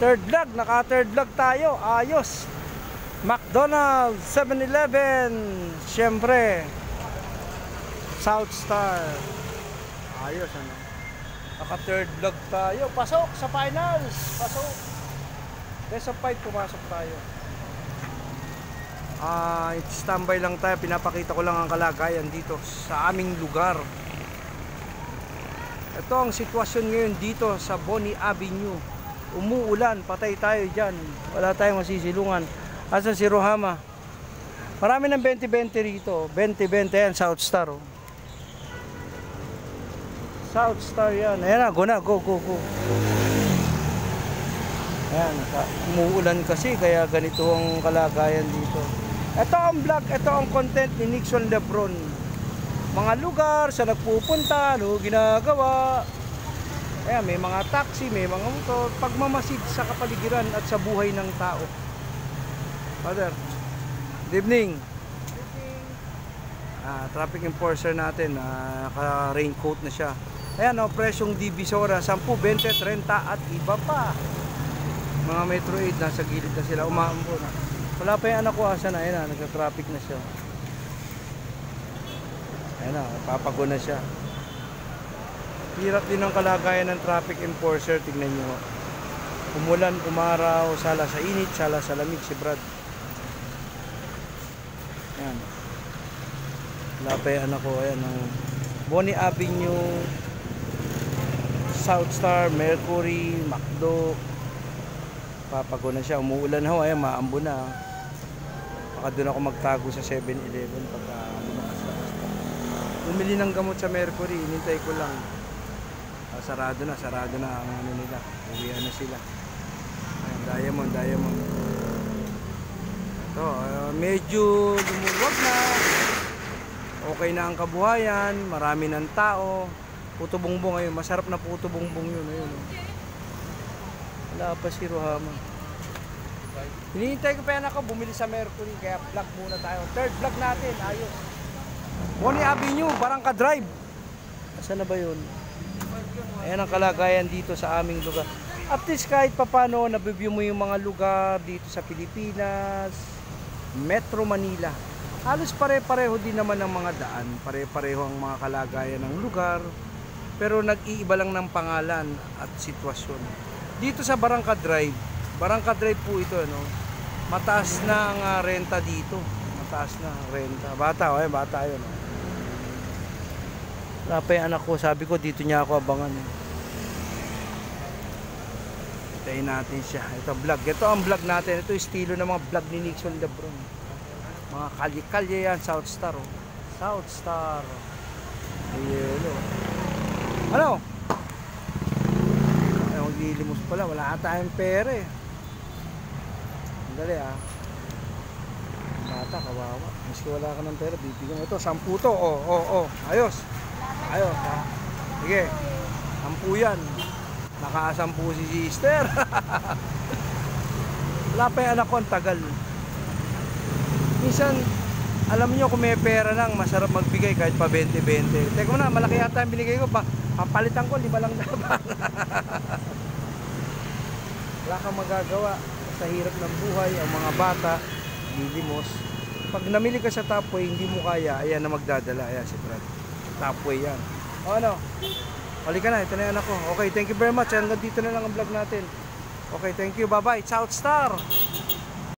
Third vlog, naka third vlog tayo. Ayos. McDonald's, 7-Eleven, syempre. South Star. Ayos ano. Naka third vlog tayo. Pasok sa finals. Pasok. Best of 5 pumasok tayo. Ah, standby lang tayo. Pinapakita ko lang ang kalagayan dito sa aming lugar. Ito ang sitwasyon ngayon dito sa Bonnie Avenue. Umuulan, patay tayo dyan. Wala tayong masisilungan. Asan si Rohama? Marami ng 20-20 rito. 20-20 yan, South Star. Oh. South Star yan. Ayan na, go na, go, go, go. Ayan, umuulan kasi kaya ganito ang kalagayan dito. Ito ang vlog, ito ang content ni Nixon Lebron. Mga lugar, sa nagpupunta, ano ginagawa. Ayan, may mga taxi, may mga motor. Pagmamasid sa kapaligiran at sa buhay ng tao. Father, good evening. Ah, traffic enforcer natin, ah, naka-raincoat na siya. Ayan, oh, presyong Divisora, 10, 20, 30 at iba pa. Mga Metro 8 nasa gilid na sila, umaambo na. Wala pa yung anak ko, asa na, ayan na, nagka-traffic na siya. Ayan na, papago na siya. Hirap din ang kalagayan ng traffic enforcer, tignan nyo. Umulan, umaraw, sala sa init, sala sa lamig si Brad. Ayan. Wala pa yung anak ko, ayan ang Bonnie Avenue, South Star, Mercury, Macdo. Papago na siya, umuulan ho, ayan, maambo na. Baka doon ako magtago sa 7-Eleven pagka lumakas-lakas. Bumili ng gamot sa Mercury, inintay ko lang. Sarado na, sarado na ang ano nila. Uwihan na sila. Ayan, diamond, diamond. Ito, ah, medyo lumuluwag na. Okay na ang kabuhayan, marami ng tao. Puto bongbong ngayon, masarap na puto bongbong yun. Ayun, oh. Wala pa si Rohama. Hinihintay ko pa yan ako, bumili sa Mercury, kaya vlog muna tayo. Third vlog natin, ayos. Bonnie Avenue, Barangka Drive. Asan na ba yun? Ayan ang kalagayan dito sa aming lugar. At least kahit papano, nabibigyo mo yung mga lugar dito sa Pilipinas, Metro Manila. Halos pare-pareho din naman ang mga daan, pare-pareho ang mga kalagayan ng lugar, pero nag-iiba lang ng pangalan at sitwasyon. Dito sa Barangka Drive, Barangka Drive po ito, no? Mataas na ang ah, renta dito. Mataas na ang renta. Bata, ay bata yun. Oh. Wala pa yung anak ko, sabi ko dito niya ako abangan. Eh. Hintayin natin siya. Ito vlog. Ito ang vlog natin. Ito estilo ng mga vlog ni Nixon Lebron. Mga kalye-kalye yan, South Star. Oh. South Star. Ayun, oh. Ano? Ay, maglilimos pala. Wala tayong pera eh. Dali ah. Bata, kawawa. Maski wala ka ng pera, bibigyan ito. Sampu to. Oh, oh, oh. Ayos. Ayos ha. Sige. Sampu yan. Nakasampu si sister. wala pa yung anak ko, ang tagal. Minsan, alam niyo kung may pera lang, masarap magbigay kahit pa 20-20. Teka mo na, malaki yata ang binigay ko. Pa, papalitan ko, lima lang dapat. Wala kang magagawa sa hirap ng buhay, ang mga bata, lilimos. Pag namili ka sa Tupway, hindi mo kaya, ayan na magdadala. Ayan si Brad. Tupway yan. O ano? Halika na, ito na yung anak ko. Okay, thank you very much. Hanggang dito na lang ang vlog natin. Okay, thank you. Bye-bye. South Star!